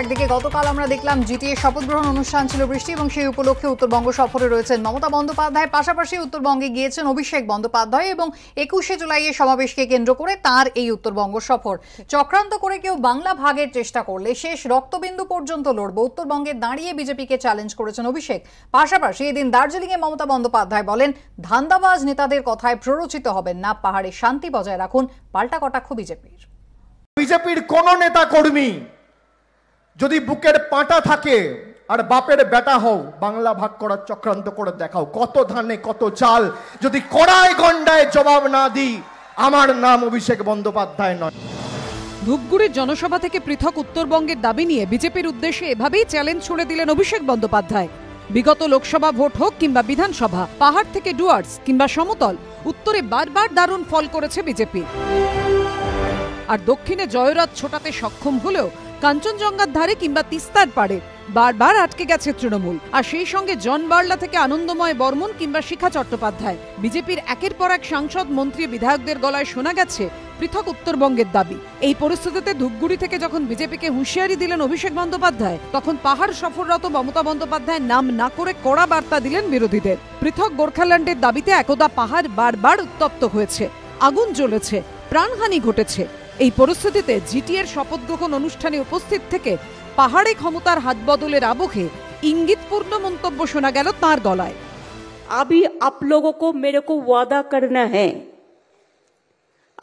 একদিকে গতকাল আমরা দেখলাম জিটিএ শপথ গ্রহণ অনুষ্ঠান ছিল বৃষ্টি এবং সেই উপলক্ষে উত্তরবঙ্গ সফরে রয়েছেন মমতা বন্দ্যোপাধ্যায়। পাশাপাশি উত্তরবঙ্গে গিয়েছেন অভিষেক বন্দ্যোপাধ্যায় এবং একুশে জুলাইয়ের সমাবেশকে কেন্দ্র করে তার এই উত্তরবঙ্গ সফর। চক্রান্ত করে কেউ বাংলা ভাগের চেষ্টা করলে শেষ রক্তবিন্দু পর্যন্ত লড়ব। উত্তরবঙ্গে দাঁড়িয়ে বিজেপিকে চ্যালেঞ্জ করেছেন অভিষেক। পাশাপাশি এদিন দার্জিলিংয়ে মমতা বন্দ্যোপাধ্যায় বলেন, ধান্দাবাজ নেতাদের কথায় প্ররোচিত হবেন না, পাহাড়ে শান্তি বজায় রাখুন, পাল্টা কটাক্ষ বিজেপির। বিজেপির কোন নেতা কর্মী যদি বুকের পাটা থাকে আর বাপের বেটা হও, বাংলা ভাগ করার চক্রান্ত করে দেখাও। কত ধানে, কত চাল। যদি কড়ায় গন্ডায় জবাব না দিই, আমার নাম অভিষেক বন্দ্যোপাধ্যায় নয়। ধূপগুড়ির জনসভা থেকে পৃথক উত্তরবঙ্গের দাবি নিয়ে বিজেপির উদ্দেশ্যে এভাবেই চ্যালেঞ্জ ছুড়ে দিলেন অভিষেক বন্দ্যোপাধ্যায়। বিগত লোকসভা ভোট হোক কিংবা বিধানসভা, পাহাড় থেকে ডুয়ার্স কিংবা সমতল, উত্তরে বারবার দারুণ ফল করেছে বিজেপি। আর দক্ষিণে জয়রাত ছোটাতে সক্ষম হলেও কাঞ্চনজঙ্ঘার ধারে কিংবা তিস্তার পাড়ে। বারবার আটকে গেছে তৃণমূল। আর সেই সঙ্গে জন বার্লা থেকে আনন্দময় বর্মন কিংবা শিখা চট্টোপাধ্যায়। বিজেপির একের পর এক সাংসদ, মন্ত্রী, বিধায়কদের গলায় শোনা গেছে পৃথক উত্তরবঙ্গের দাবি। এই পরিস্থিতিতে ধূপগুড়ি থেকে যখন বিজেপিকে হুঁশিয়ারি দিলেন অভিষেক বন্দ্যোপাধ্যায়, তখন পাহাড় সফররত মমতা বন্দ্যোপাধ্যায় নাম না করে কড়া বার্তা দিলেন বিরোধীদের। পৃথক গোর্খাল্যান্ডের দাবিতে একদা পাহাড় বারবার উত্তপ্ত হয়েছে। আগুন জ্বলেছে, প্রাণহানি ঘটেছে। এই পরিস্থিতিতে জিটিএর শপথ গ্রহণ অনুষ্ঠানে উপস্থিত থেকে পাহাড়ে ক্ষমতার হাত বদলের আবহে ইঙ্গিতপূর্ণ মন্তব্য শোনা গেল তার গলায় अभी आप लोगों को मेरे को वादा करना है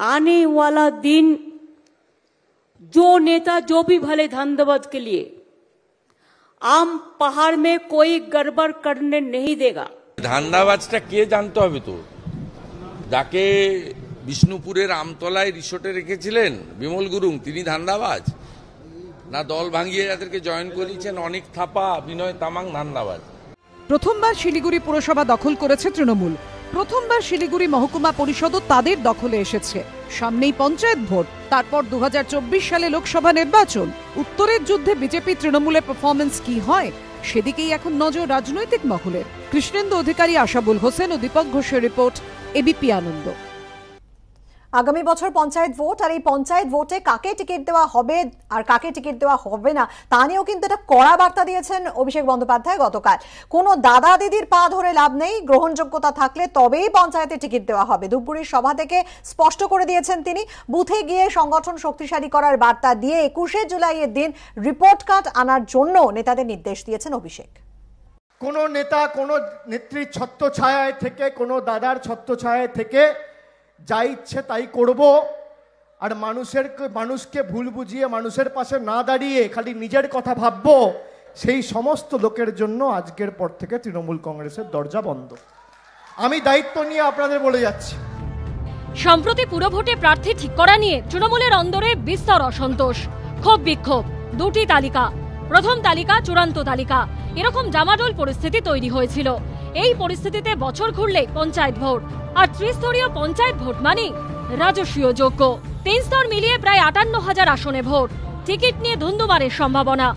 आने वाला दिन जो नेता जो भी भले धंधवत के लिए आम पहाड़ में कोई गड़बड़ करने नहीं देगा ধান্দাবাজটা কে জানতে হবে তো যাকে বিষ্ণুপুরের আমতলায় রিসোর্টে রেখেছিলেন বিমল গুরুং, তিনি ধান্দাবাজ? না দল ভাঙিয়ে যাদেরকে জয়েন করিয়েছেন অনেক থাপা, বিনয় তামাং ধান্দাবাজ? প্রথমবার শিলিগুড়ি পুরসভা দখল করেছে তৃণমূল। প্রথমবার শিলিগুড়ি মহকুমা পরিষদও তাদের দখলে এসেছে। সামনেই পঞ্চায়েত ভোট, তারপর দু হাজার চব্বিশ সালে লোকসভা নির্বাচন। উত্তরের যুদ্ধে বিজেপি তৃণমূলের পারফরমেন্স কি হয়, সেদিকেই এখন নজর রাজনৈতিক মহলের। কৃষ্ণেন্দু অধিকারী আশাবুল হোসেন ও দীপক ঘোষের রিপোর্ট এবিপি আনন্দ। আগামী বছর পঞ্চায়েত ভোট, আর এই পঞ্চায়েত ভোটে কাকে টিকিট দেওয়া হবে আর কাকে টিকিট দেওয়া হবে না, তা নিয়েও কিন্তু একটা কড়া বার্তা দিয়েছেন অভিষেক বন্দ্যোপাধ্যায় গতকাল। কোনো দাদা দিদির পা ধরে লাভ নেই, গ্রহণযোগ্যতা থাকলে তবেই পঞ্চায়েতে টিকিট দেওয়া হবে। ধূপগুড়ির সভা থেকে স্পষ্ট করে দিয়েছেন তিনি। বুথে গিয়ে সংগঠন শক্তিশালী করার বার্তা দিয়ে একুশে জুলাইয়ের দিন রিপোর্ট কার্ড আনার জন্য নেতাদের নির্দেশ দিয়েছেন অভিষেক। কোনো নেতা, কোনো নেত্রীর ছত্রছায়ায় থেকে, কোনো দাদার ছত্র ছত্রছায়ায় থেকে যা ইচ্ছে তাই করব। আর মানুষের মানুষকে ভুল বুঝিয়ে মানুষের পাশে না দাঁড়িয়ে খালি নিজের কথা ভাববো, সেই সমস্ত লোকের জন্য আজকের পর থেকে তৃণমূল কংগ্রেসের দরজা বন্ধ। আমি দায়িত্ব নিয়ে আপনাদের বলে যাচ্ছি। সম্প্রতি পুরভোটে প্রার্থী ঠিক করা নিয়ে তৃণমূলের অন্দরে বিস্তর অসন্তোষ। ক্ষোভ বিক্ষোভ, দুটি তালিকা। প্রথম তালিকা, চূড়ান্ত তালিকা। এরকম জামাডোল পরিস্থিতি তৈরি হয়েছিল। এই পরিস্থিতিতে বছর ঘুরলে পঞ্চায়েত ভোট। আর ত্রিস্তরীয় পঞ্চায়েত ভোট মানে। রাজস্বীয় যোগ্য। তিন স্তর মিলিয়ে প্রায় আটান্ন হাজার আসনে ভোট। টিকিট নিয়ে ধুন্ধুমারের সম্ভাবনা।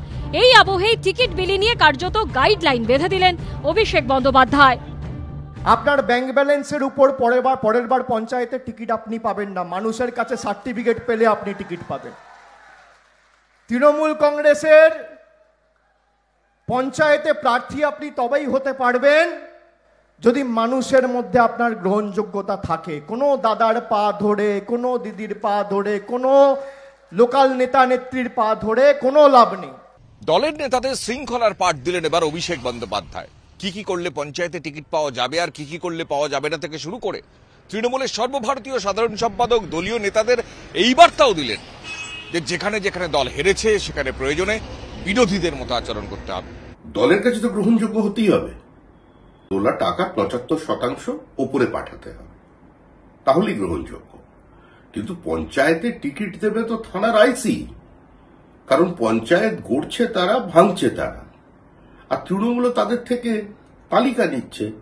এই আবহেই টিকিট বিলি নিয়ে কার্যত গাইডলাইন বেঁধে দিলেন অভিষেক বন্দ্যোপাধ্যায়। আপনার ব্যাংক ব্যালেন্সের উপর পরের বার পরের বার পঞ্চায়েতের টিকিট আপনি পাবেন না। মানুষের কাছে সার্টিফিকেট পেলে আপনি টিকিট পাবেন। তৃণমূল কংগ্রেসের পঞ্চায়েতে প্রার্থী আপনি তবেই হতে পারবেন। যদি মানুষের মধ্যে আপনার গ্রহণযোগ্যতা থাকে কোনো দাদার পা ধরে কোনো দিদির পা ধরে কোনো লোকাল নেতা নেত্রীর পা ধরে কোনো লাভ নেই। দলের নেতাদের শৃঙ্খলার পাঠ দিলেন এবার অভিষেক বন্দ্যোপাধ্যায়। কি কি করলে পঞ্চায়েতে টিকিট পাওয়া যাবে আর কি কি করলে পাওয়া যাবে না থেকে শুরু করে তৃণমূলের সর্বভারতীয় সাধারণ সম্পাদক দলীয় নেতাদের এই বার্তাও দিলেন যে যেখানে যেখানে দল হেরেছে সেখানে প্রয়োজনে বিরোধীদের মতো আচরণ করতে হবে। দলের কাছে তো গ্রহণযোগ্য হতেই হবে। তোলা টাকা পঁচাত্তর শতাংশ ওপরে পাঠাতে হবে। তাহলেই গ্রহণযোগ্য। কিন্তু পঞ্চায়েতে টিকিট দেবে তো থানার আইসি। কারণ পঞ্চায়েত গড়ছে তারা, ভাঙছে তারা। আর তৃণমূল তাদের থেকে তালিকা নিচ্ছে,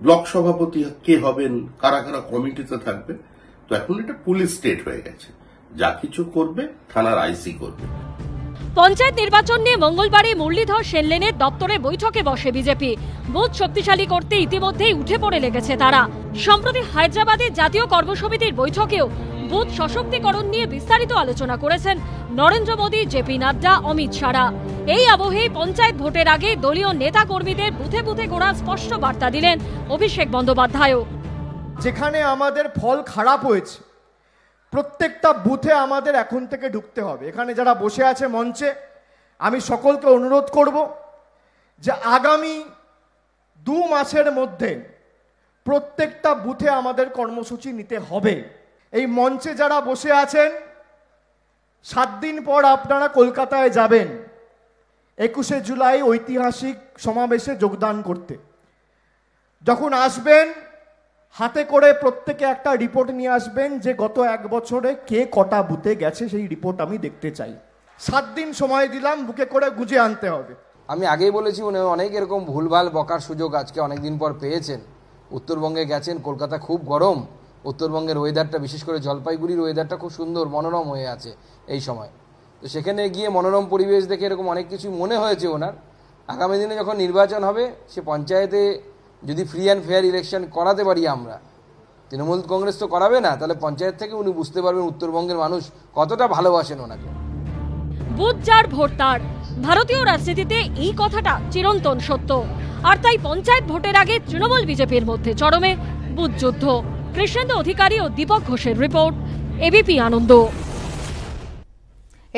ব্লক সভাপতি কে হবেন, কারা কারা কমিটিতে থাকবে। তো এখন এটা পুলিশ স্টেট হয়ে গেছে। যা কিছু করবে, থানার আইসি করবে। পঞ্চায়েত নির্বাচন নিয়ে মঙ্গলবারে মুরলীধর সেনলেনের দপ্তরে বৈঠকে বসে বিজেপি। বুথ শক্তিশালী করতে ইতিমধ্যেই উঠে পড়ে লেগেছে তারা। সম্প্রতি হায়দ্রাবাদে জাতীয় কর্মসমিতির বৈঠকেও বুথ সশক্তিকরণ নিয়ে বিস্তারিত আলোচনা করেছেন নরেন্দ্র মোদী জেপি নাড্ডা, অমিত শাহরা। এই আবহে পঞ্চায়েত ভোটের আগে দলীয় নেতা কর্মীদের বুথে বুথে গোড়া স্পষ্ট বার্তা দিলেন অভিষেক বন্দ্যোপাধ্যায়ও। যেখানে আমাদের ফল খারাপ হয়েছে প্রত্যেকটা বুথে আমাদের এখন থেকে ঢুকতে হবে। এখানে যারা বসে আছে মঞ্চে, আমি সকলকে অনুরোধ করব যে আগামী দু মাসের মধ্যে প্রত্যেকটা বুথে আমাদের কর্মসূচি নিতে হবে। এই মঞ্চে যারা বসে আছেন, সাত দিন পর আপনারা কলকাতায় যাবেন। একুশে জুলাই ঐতিহাসিক সমাবেশে যোগদান করতে। যখন আসবেন হাতে করে প্রত্যেকে একটা রিপোর্ট নিয়ে আসবেন যে গত এক বছরে কে কটা বুথে গেছে, সেই রিপোর্ট আমি দেখতে চাই। সাত দিন সময় দিলাম, বুকে করে গুজে আনতে হবে। আমি আগেই বলেছি, উনি অনেক এরকম ভুলভাল বকার সুযোগ আজকে অনেকদিন পর পেয়েছেন। উত্তরবঙ্গে গেছেন, কলকাতা খুব গরম। উত্তরবঙ্গের ওয়েদারটা বিশেষ করে জলপাইগুড়ির ওয়েদারটা খুব সুন্দর, মনোরম হয়ে আছে এই সময়। তো সেখানে গিয়ে মনোরম পরিবেশ দেখে এরকম অনেক কিছু মনে হয়েছে ওনার। আগামী দিনে যখন নির্বাচন হবে, সে পঞ্চায়েতে যদি ফ্রি অ্যান্ড ফেয়ার ইলেকশন করাতে পারি আমরা, তৃণমূল কংগ্রেস তো করাবে না, তাহলে পঞ্চায়েত থেকে উনি বুঝতে পারবেন উত্তরবঙ্গের মানুষ কতটা ভালোবাসেন ওনাকে। বুথ যার ভোট তার। ভারতীয় রাজনীতিতে এই কথাটা চিরন্তন সত্য। আর তাই পঞ্চায়েত ভোটের আগে তৃণমূল বিজেপির মধ্যে চরমে বুথ যুদ্ধ। কৃষ্ণেন্দু অধিকারী ও দীপক ঘোষের রিপোর্ট, এবিপি আনন্দ।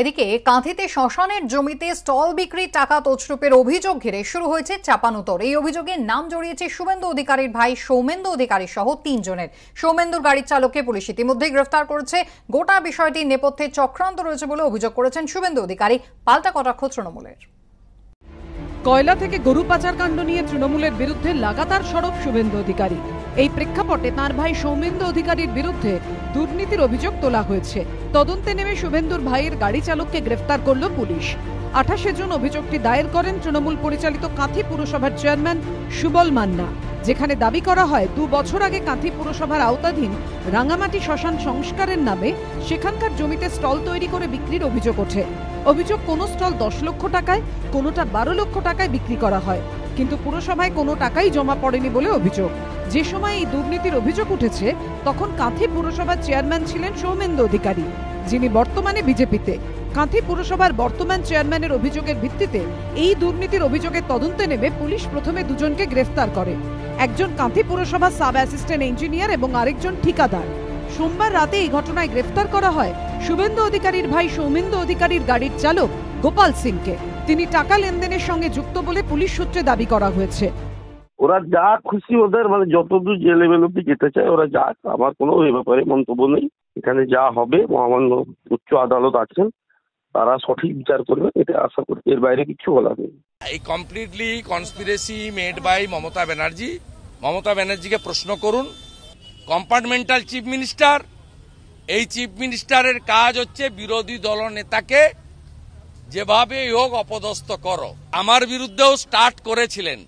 এদিকে কাঁথিতে শ্মশানের জমিতে স্টল বিক্রির টাকা তছরূপের অভিযোগ ঘিরে শুরু হয়েছে চাপানুতর এই অভিযোগে নাম জড়িয়েছে শুভেন্দু অধিকারীর ভাই সৌমেন্দু অধিকারী সহ তিনজনের। সৌমেন্দুর গাড়ির চালককে পুলিশ ইতিমধ্যেই গ্রেফতার করেছে। গোটা বিষয়টির নেপথ্যে চক্রান্ত রয়েছে বলে অভিযোগ করেছেন শুভেন্দু অধিকারী। পাল্টা কটাক্ষ তৃণমূলের। কয়লা থেকে গরু পাচার কাণ্ড নিয়ে তৃণমূলের বিরুদ্ধে লাগাতার সরব শুভেন্দু অধিকারী। এই প্রেক্ষাপটে তার ভাই সৌমেন্দু অধিকারীর বিরুদ্ধে দুর্নীতির অভিযোগ তোলা হয়েছে। তদন্তে নেমে শুভেন্দুর ভাইয়ের গাড়ি চালককে গ্রেফতার করল পুলিশ। আঠাশে জুন অভিযোগটি দায়ের করেন তৃণমূল পরিচালিত কাঁথি পুরসভার চেয়ারম্যান সুবল মান্না, যেখানে দাবি করা হয়, দু বছর আগে কাঁথি পুরসভার আওতাধীন রাঙামাটি শ্মশান সংস্কারের নামে সেখানকার জমিতে স্টল তৈরি করে বিক্রির অভিযোগ ওঠে। অভিযোগ কোনো স্টল দশ লক্ষ টাকায়, কোনোটা বারো লক্ষ টাকায় বিক্রি করা হয়। কিন্তু পুরসভায় কোনো টাকাই জমা পড়েনি বলে অভিযোগ। যে সময় এই দুর্নীতির অভিযোগ উঠেছে, তখন কাঁথি পুরসভার চেয়ারম্যান ছিলেন সৌমেন্দু অধিকারী, যিনি বর্তমানে বিজেপিতে। কাঁথি পুরসভার বর্তমান চেয়ারম্যানের অভিযোগের ভিত্তিতে এই দুর্নীতির অভিযোগের তদন্তে নেমে পুলিশ প্রথমে দুজনকে গ্রেফতার করে। একজন কাঁথি পুরসভার সাব অ্যাসিস্ট্যান্ট ইঞ্জিনিয়ার এবং আরেকজন ঠিকাদার। সোমবার রাতে এই ঘটনায় গ্রেফতার করা হয় শুভেন্দু অধিকারীর ভাই সৌমেন্দু অধিকারীর গাড়ির চালক গোপাল সিংকে। তিনি টাকা লেনদেনের সঙ্গে যুক্ত বলে পুলিশ সূত্রে দাবি করা হয়েছে। ওরা যা খুশি ওদের মানে যতদূর যে লেভেল অব্দি যেতে চায় ওরা যাক আমার কোনো এ ব্যাপারে মন্তব্য নেই। এখানে যা হবে মহামান্য উচ্চ আদালত আছেন তারা সঠিক বিচার করবে এটা আশা করি। এর বাইরে কিছু বলা নেই। এই completely conspiracy made by Mamata Banerjee. Mamata ব্যানার্জিকে প্রশ্ন করুন কম্পার্টমেন্টাল চিফ মিনিস্টার এই চিফ মিনিস্টারের কাজ হচ্ছে বিরোধী দল যেভাবে হোক অপদস্থ করো। আমার বিরুদ্ধেও স্টার্ট করেছিলেন।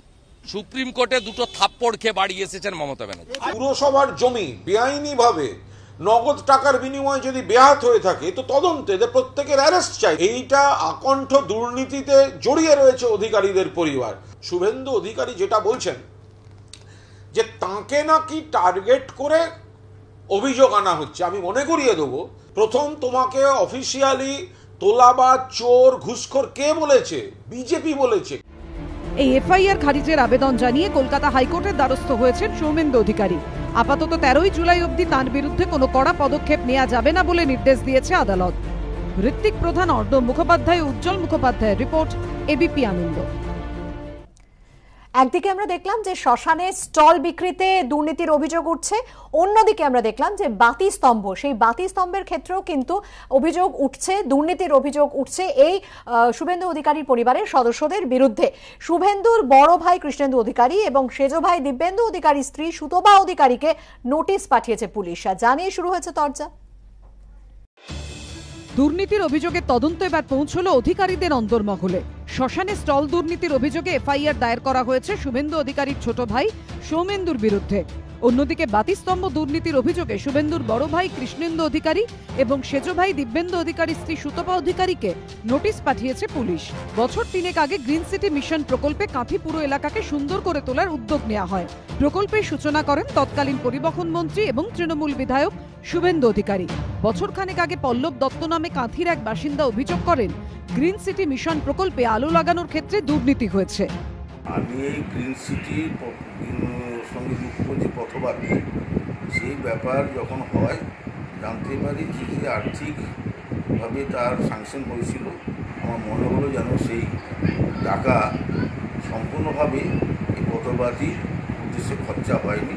সুপ্রিম কোর্টে দুটো থাপ্পড় খেয়ে বাড়ি এসেছেন মমতা ব্যানার্জি। পুরসভার জমি বেআইনি ভাবে নগদ টাকার বিনিময়ে যদি বেহাত হয়ে থাকে, তো তদন্তে এদের প্রত্যেকের অ্যারেস্ট চাই। এইটা আকণ্ঠ দুর্নীতিতে জড়িয়ে রয়েছে অধিকারীদের পরিবার। শুভেন্দু অধিকারী যেটা বলছেন, যে তাকে নাকি টার্গেট করে অভিযোগ আনা হচ্ছে। আমি মনে করিয়ে দেবো, প্রথম তোমাকে অফিসিয়ালি তোলাবাজ চোর ঘুষখোর কে বলেছে? বিজেপি বলেছে। এই এফআইআর খারিজের আবেদন জানিয়ে কলকাতা হাইকোর্টের দ্বারস্থ হয়েছেন সৌমেন্দু অধিকারী। আপাতত তেরোই জুলাই অবধি তার বিরুদ্ধে কোনো কড়া পদক্ষেপ নেওয়া যাবে না বলে নির্দেশ দিয়েছে আদালত। ঋত্বিক প্রধান অর্ণব মুখোপাধ্যায় উজ্জ্বল মুখোপাধ্যায়ের রিপোর্ট এবিপি আনন্দ। একদিকে আমরা দেখলাম যে শ্মশানে স্টল বিক্রিতে দুর্নীতির অভিযোগ উঠছে, অন্যদিকে আমরা দেখলাম যে বাতি স্তম্ভ, সেই বাতি স্তম্ভের ক্ষেত্রেও কিন্তু অভিযোগ উঠছে, দুর্নীতির অভিযোগ উঠছে এই শুভেন্দু অধিকারীর পরিবারের সদস্যদের বিরুদ্ধে। শুভেন্দুর বড় ভাই কৃষ্ণেন্দু অধিকারী এবং সেজ ভাই দিব্যেন্দু অধিকারী স্ত্রী সুতবা অধিকারীকে নোটিশ পাঠিয়েছে পুলিশ। জানিয়ে শুরু হয়েছে তরজা। দুর্নীতির অভিযোগে তদন্ত এবার পৌঁছলো অধিকারীদের অন্তর্মহলে। শ্মশানে স্টল দুর্নীতির অভিযোগে এফআইআর দায়ের করা হয়েছে শুভেন্দু অধিকারীর ছোট ভাই সৌমেন্দুর বিরুদ্ধে। অন্যদিকে বাতিস্তম্ভ দুর্নীতির অভিযোগে শুভেন্দুর বড় ভাই কৃষ্ণেন্দু অধিকারী এবং সেজ ভাই দিব্যেন্দু অধিকারীর স্ত্রী সুতপা অধিকারীকে নোটিশ পাঠিয়েছে পুলিশ। বছর তিনেক আগে গ্রিন সিটি মিশন প্রকল্পে কাঁথি পুরো এলাকাকে সুন্দর করে তোলার উদ্যোগ নেওয়া হয়। প্রকল্পের সূচনা করেন তৎকালীন পরিবহন মন্ত্রী এবং তৃণমূল বিধায়ক শুভেন্দু অধিকারী। বছরখানেক আগে পল্লব দত্ত নামে কাঁথির এক বাসিন্দা অভিযোগ করেন গ্রিন সিটি মিশন প্রকল্পে আলো লাগানোর ক্ষেত্রে দুর্নীতি হয়েছে। আমি এই গ্রিন উম, সঙ্গে যুক্ত যে পথবাতি সেই ব্যাপার যখন হয় জানতে পারি যে আর্থিকভাবে তার সাংশন হয়েছিল। আমার মনে হলো যেন সেই টাকা সম্পূর্ণভাবে এই পথবাতির উদ্দেশ্যে খরচা হয়নি।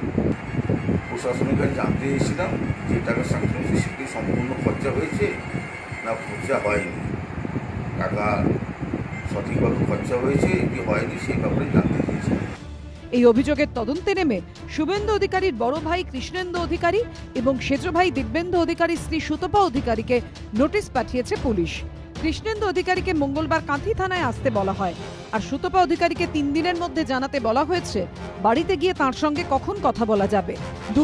প্রশাসনের কাছে জানতে এসেছিলাম যে টাকা সাংশন হয়েছে সেটি সম্পূর্ণ খরচা হয়েছে না খরচা হয়নি। সঠিকভাবে খরচা হয়েছে কি হয়নি সেই ব্যাপারে জানতে এই অভিযোগের তদন্তে নেমে শুভেন্দু অধিকারীর বড় ভাই কৃষ্ণেন্দু অধিকারী এবং সেজ ভাই দিব্যেন্দু অধিকারী শ্রী সুতপা অধিকারীকে নোটিশ পাঠিয়েছে পুলিশ। কৃষ্ণেন্দু অধিকারীকে মঙ্গলবার কাঁথি থানায় আসতে বলা হয়। আর সুতপা অধিকারীকে তিন দিনের মধ্যে জানাতে বলা হয়েছে, বাড়িতে গিয়ে তার সঙ্গে কখন কথা বলা যাবে। দু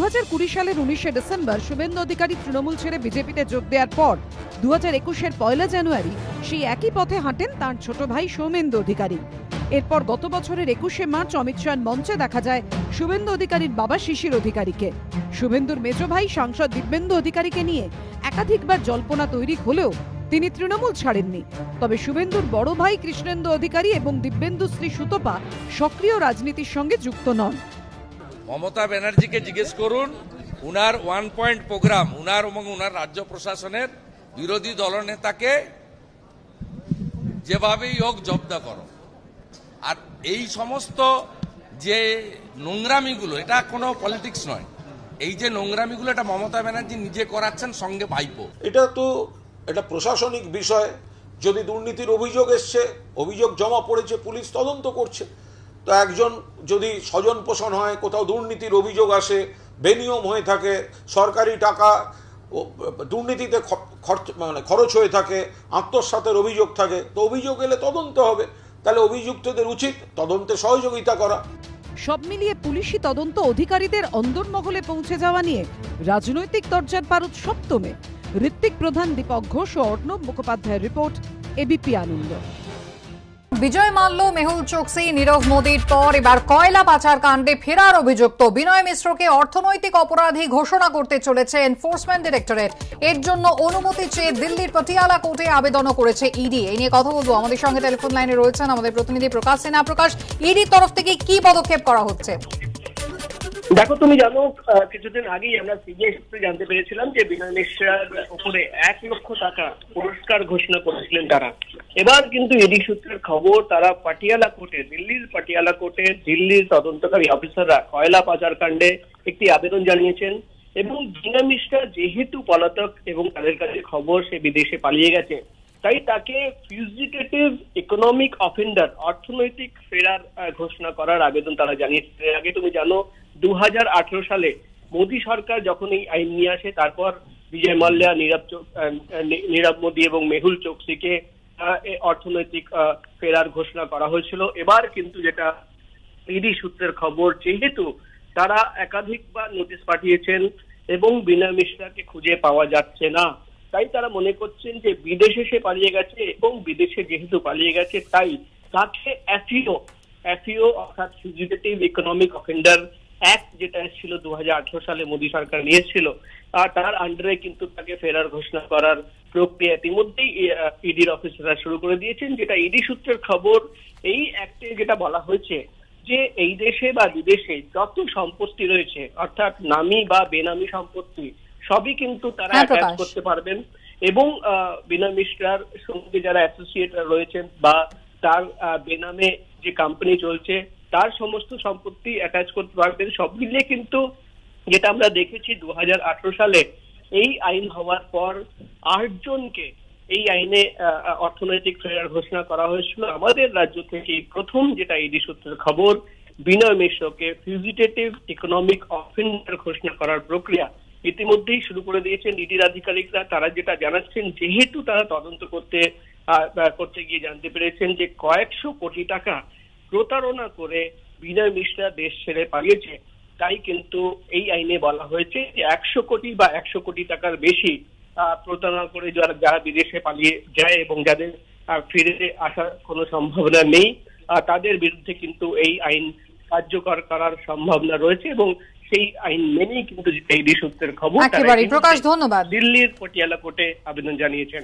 সালের উনিশে ডিসেম্বর শুভেন্দু অধিকারী তৃণমূল ছেড়ে বিজেপিতে যোগ দেওয়ার পর দু হাজার একুশের পয়লা জানুয়ারি সেই একই পথে হাঁটেন তার ছোট ভাই সৌমেন্দু অধিকারী। এরপর গত বছরের একুশে মার্চ অমিত শাহের মঞ্চে দেখা যায় শুভেন্দু অধিকারীর বাবা শিশির অধিকারীকে। শুভেন্দুর মেজ ভাই সাংসদ দিব্যেন্দু অধিকারীকে নিয়ে একাধিকবার জল্পনা তৈরি হলেও তিনি তৃণমূল ছাড়েননি। তবে শুভেন্দুর বড় ভাই কৃষ্ণেন্দু অধিকারী এবং দিব্যেন্দু শ্রী সুতপা সক্রিয় রাজনীতির সঙ্গে যুক্ত নন। মমতা ব্যানার্জিকে জিজ্ঞেস করুন উনার ওয়ান পয়েন্ট প্রোগ্রাম উনার এবং উনার রাজ্য প্রশাসনের বিরোধী দলনেতাকে যেভাবেই হোক জব্দ করো। আর এই সমস্ত যে নোংরামিগুলো এটা কোনো পলিটিক্স নয়। এই যে নোংরামিগুলো এটা মমতা ব্যানার্জি নিজে করাচ্ছেন সঙ্গে ভাইপো। এটা তো এটা প্রশাসনিক বিষয়। যদি দুর্নীতির অভিযোগ এসছে, অভিযোগ জমা পড়েছে, পুলিশ তদন্ত করছে। তো একজন যদি স্বজন পোষণ হয়, কোথাও দুর্নীতির অভিযোগ আসে, বেনিয়ম হয়ে থাকে, সরকারি টাকা দুর্নীতিতে খরচ মানে খরচ হয়ে থাকে, আত্মসাতের অভিযোগ থাকে, তো অভিযোগ এলে তদন্ত হবে। তাহলে অভিযুক্তদের উচিত তদন্তে সহযোগিতা করা। সব মিলিয়ে পুলিশি তদন্ত অধিকারীদের অন্দরমহলে পৌঁছে যাওয়া নিয়ে রাজনৈতিক দরজার পারদ সপ্তমে। ঋত্বিক প্রধান, দীপক ঘোষ ও অর্ণব মুখোপাধ্যায়ের রিপোর্ট এবিপি আনন্দ। বিজয় মাল্য, মেহুল চোকসি, নীরব মোদীর পর এবার কয়লা পাচার কাণ্ডে ফেরার অভিযুক্ত। বিনয় মিশ্রকে অর্থনৈতিক অপরাধী ঘোষণা করতে চলেছে এনফোর্সমেন্ট ডিরেক্টরেট এর জন্য অনুমতি চেয়ে দিল্লির পটিয়ালা কোর্টে আবেদনও করেছে ইডি এই নিয়ে কথা বলব। আমাদের সঙ্গে টেলিফোন লাইনে রয়েছেন আমাদের প্রতিনিধি প্রকাশ সিনহা প্রকাশ। ইডির তরফ থেকে কি পদক্ষেপ করা হচ্ছে? দেখো, তুমি জানো কিছুদিন আগেই আমরা সিবিআই জানতে পেরেছিলাম যে বিনয় মিশ্রার উপরে এক লক্ষ টাকা পুরস্কার ঘোষণা করেছিলেন তারা। এবার কিন্তু ইডি সূত্রের খবর, তারা পাটিয়ালা কোর্টে, দিল্লির পাটিয়ালা কোর্টে দিল্লির তদন্তকারী অফিসাররা কয়লা পাচার কাণ্ডে একটি আবেদন জানিয়েছেন এবং বিনয় মিশ্রা যেহেতু পলাতক এবং তাদের কাছে খবর সে বিদেশে পালিয়ে গেছে। তাই তাকে ফিউজিটেটিভ ইকোনমিক অফেন্ডার অর্থনৈতিক ফেরার ঘোষণা করার আবেদন তারা জানিয়েছে। আগে তুমি জানো দু হাজার আঠেরো সালে মোদী সরকার যখন এই আইন নিয়ে আসে, তারপর বিজয় মাল্যা, নীরব নীরব মোদী এবং মেহুল চোকসিকে অর্থনৈতিক ফেরার ঘোষণা করা হয়েছিল। এবার কিন্তু যেটা ইডি সূত্রের খবর, যেহেতু তারা একাধিকবার নোটিশ পাঠিয়েছেন এবং বিনয় মিশ্রাকে খুঁজে পাওয়া যাচ্ছে না তাই তারা মনে করছেন যে বিদেশে সে পালিয়ে গেছে এবং বিদেশে যেহেতু পালিয়ে গেছে, তাই তাকে অ্যাফিও অ্যাফিও অর্থাৎ ফিজিটেটিভ ইকোনমিক অফেন্ডার অ্যাক্ট যেটা ছিল দুই হাজার আঠারো সালে মোদী সরকার নিয়েছিল আর তার আন্ডারে কিন্তু তাকে ফেরার ঘোষণা করার প্রক্রিয়া ইতিমধ্যেই ইডির অফিসাররা শুরু করে দিয়েছেন, যেটা ইডি সূত্রের খবর এই অ্যাক্টে যেটা বলা হয়েছে যে এই দেশে বা বিদেশে যত সম্পত্তি রয়েছে, অর্থাৎ নামি বা বেনামি সম্পত্তি সবই কিন্তু তারা অ্যাটাচ করতে পারবেন। এবং বিনয় মিশ্রার সঙ্গে যারা অ্যাসোসিয়েট রয়েছেন বা তার বেনামে যে কোম্পানি চলছে তার সমস্ত সম্পত্তি অ্যাটাচ করতে পারবেন। সব মিলিয়ে কিন্তু যেটা আমরা দেখেছি দু সালে এই আইন হওয়ার পর আটজনকে এই আইনে অর্থনৈতিক ফেরার ঘোষণা করা হয়েছিল। আমাদের রাজ্য থেকে প্রথম যেটা ইডি সূত্রের খবর বিনয় মিশ্রকে ফিজিটেটিভ ইকোনমিক অফেন্ডার ঘোষণা করার প্রক্রিয়া ইতিমধ্যেই শুরু করে দিয়েছেন ইডির আধিকারিকরা। তারা যেটা জানাচ্ছেন, যেহেতু তারা তদন্ত করতে করতে গিয়ে জানতে পেরেছেন যে কয়েকশো কোটি টাকা প্রতারণা করে বিনয় মিশ্রা দেশ ছেড়ে পালিয়েছে, তাই কিন্তু এই আইনে বলা হয়েছে যে একশো কোটি বা একশো কোটি টাকার বেশি প্রতারণা করে যারা যারা বিদেশে পালিয়ে যায় এবং যাদের ফিরে আসার কোনো সম্ভাবনা নেই তাদের বিরুদ্ধে কিন্তু এই আইন কার্যকর করার সম্ভাবনা রয়েছে এবং সেই আইন মেনেই কিন্তু এই সূত্রের খবর একেবারে প্রকাশ ধন্যবাদ। দিল্লির পটিয়ালা কোর্টে আবেদন জানিয়েছেন।